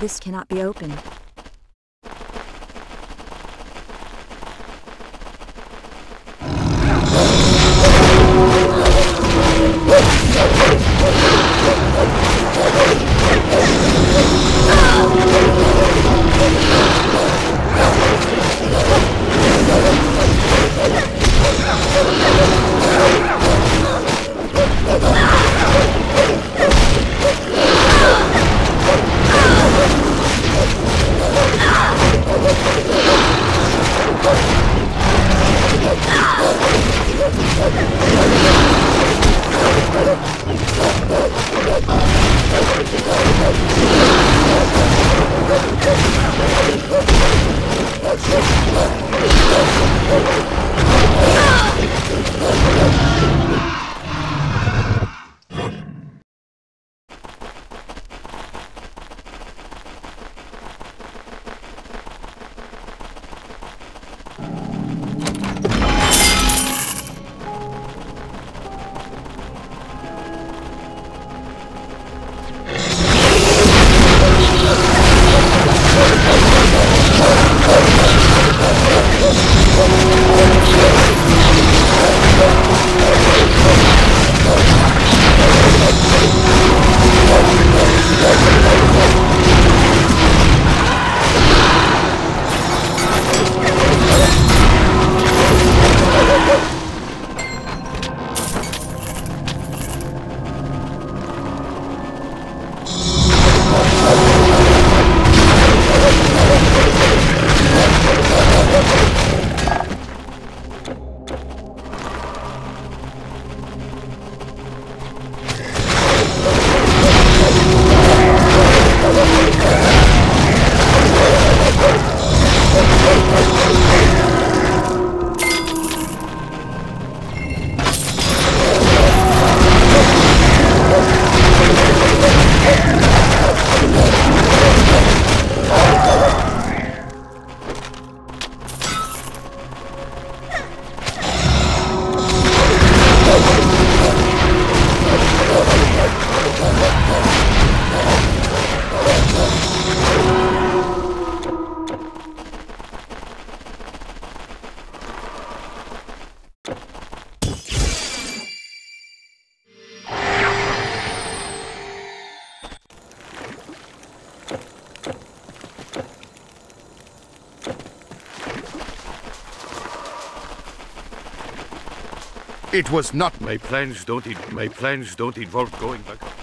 This cannot be opened. It was not my plans don't my plans don't involve going back.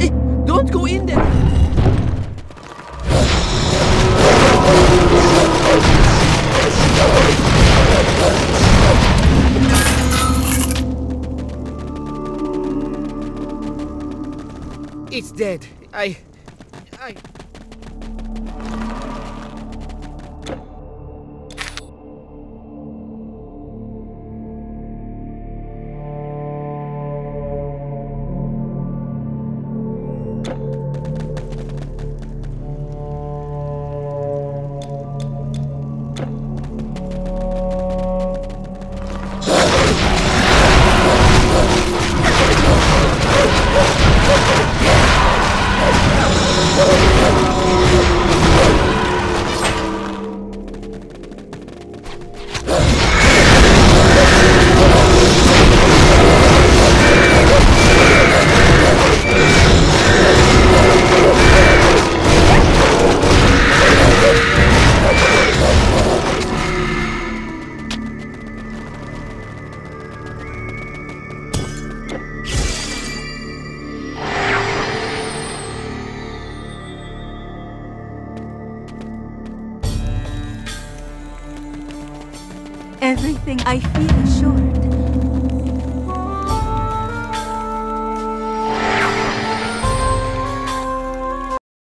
Eh, don't go in there. It's dead. I.